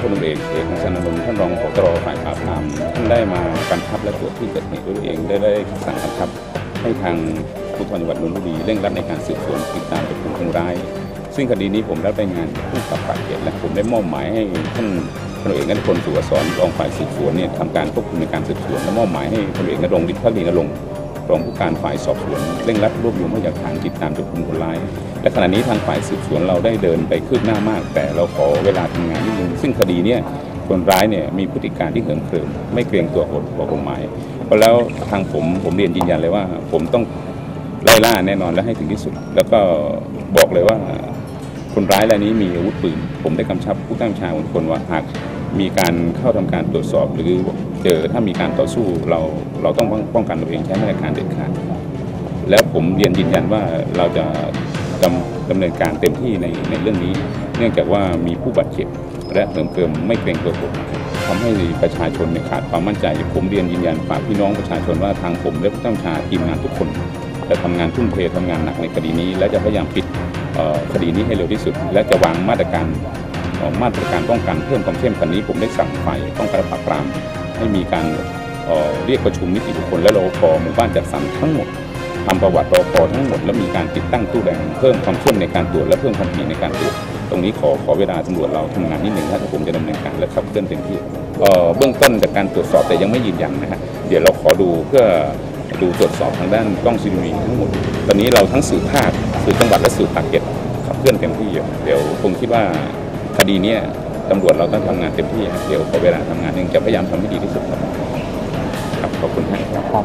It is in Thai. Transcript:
พลตำรวจเอกเอกอัศนนท์ท่านรองผบตรฝ่ายปราบปรามท่านได้มากำชับและตรวจที่เกิดเหตุด้วยตัวเองได้ได้สั่งกำชับให้ทางภูธรจังหวัดนนทบุรีเร่งรัดในการสืบสวนติดตามจับกลุ่มคนร้าย ซึ่งคดีนี้ผมได้รายงานผู้กับฝ่ายเหตุและผมได้มอบหมายให้ท่านพลเอกนัทพลสุวสรรองฝ่ายสืบสวนเนี่ยทำการควบคุมในการสืบสวนและมอบหมายให้พลเอกนรงฤทธิ์พักดีนรงค์ รองผู้การฝ่ายสอบสวนเร่งรัดรวบรวมพยานหลักฐานติดตามจับกลุ่มคนร้าย และขณะนี้ทางฝ่ายสืบสวนเราได้เดินไปคืบหน้ามาก แต่เราขอเวลาทำงานนิดนึงซึ่งคดีเนี่ยคนร้ายเนี่ยมีพฤติการที่เหิมเกริมไม่เกรงตัวกฎกฎหมายเพราะแล้วทางผมผมเรียนยืนยันเลยว่า ผมต้องไล่ล่าแน่นอนและให้ถึงที่สุด แล้วก็บอกเลยว่าคนร้ายรายนี้มีอาวุธปืน ผมได้กำชับผู้ตั้งชาของคนว่าหาก มีการเข้าทำการตรวจสอบหรือเจอถ้ามีการต่อสู้เราเราต้องป้องกันตัวเองใช้มาตรการเด็ดขาดแล้วผมเรียนยืนยันว่าเราจะดำดำเนินการเต็มที่ในในเรื่องนี้ เนื่องจากว่ามีผู้บาดเจ็บและเสริมเกิมไม่เกรงตัวกฎหมายทำให้ประชาชนขาดความมั่นใจ ผมเรียนยืนยันฝากพี่น้องประชาชนว่าทางผมและผู้ตั้งชาทีมงานทุกคนจะทำงานทุ่มเททำงานหนักในคดีนี้ และจะพยายามปิดคดีนี้ให้เร็วที่สุด และจะวางมาตรการ อมาตรการป้องกันเพิ่มความเข้มขันนี้ ผมได้สั่งฝ่ายป้องกันและปราบปรามให้มีการเออเรียกประชุมนิติบุคคลและรปภหมู่บ้านจัดสรรทั้งหมดทำประวัติรปภทั้งหมด แล้วมีการติดตั้งตู้แดงเพิ่มความเข้มในการตรวจและเพิ่มความถี่ในการตรวจตรงนี้ขอขอเวลาตำรวจเราทำงานนิดหนึ่งถ้าผมจะดำเนินการและขับเคลื่อนเต็มที่เบื้องต้นจากการตรวจสอบแต่ยังไม่ยืนยันนะฮะเดี๋ยวเราขอดูเพื่อดูตรวจสอบทางด้านกล้องซีดีทั้งหมด ตอนนี้เราทั้งสื่อภาคสื่อจังหวัดและสื่อปากเก็ตขับเคลื่อนเต็มที่อยู่เดี๋ยวผมคิดว่า คดีนี้ตำรวจเราต้องทำงานเต็มที่เดี๋ยวขอเวลาทำงานหนึ่งจะพยายามทำให้ดีที่สุดครับ ครับ ขอบคุณครับ